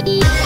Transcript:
Thank.